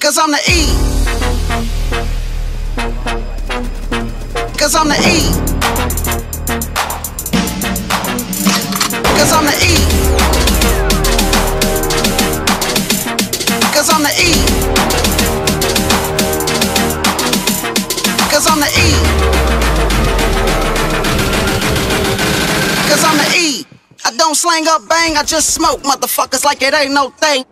Cause I'm the E. Cause I'm the E. Cause I'm the E. Cause I'm the E. Cause I'm the E. Cause I'm the E. I don't slang up bang, I just smoke motherfuckers like it ain't no thing.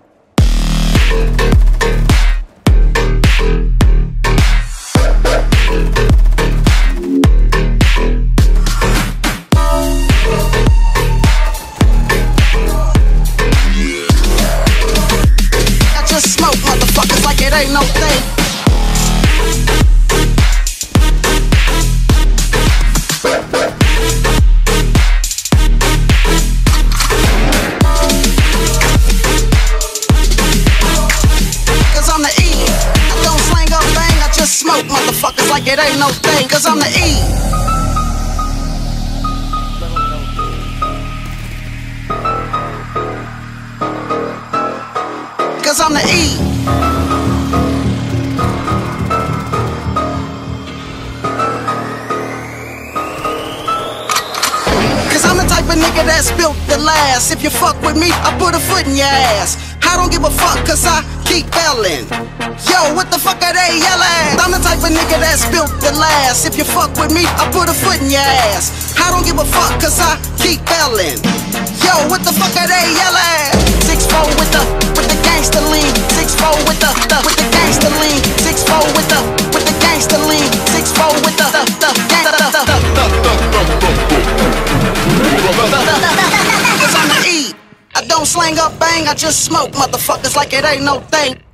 Bang, I just smoke motherfuckers like it ain't no thing. Cause I'm the E. Cause I'm the E. Cause I'm the type of nigga that's built to last. If you fuck with me, I put a foot in your ass. I don't give a fuck cause I keep yelling. Yo, what the fuck are they yelling? I'm the type of nigga that's built to last. If you fuck with me, I put a foot in your ass. I don't give a fuck cause I keep yelling. Yo, what the fuck are they yelling? Six four with the don't slang up bang, I just smoke motherfuckers like it ain't no thing.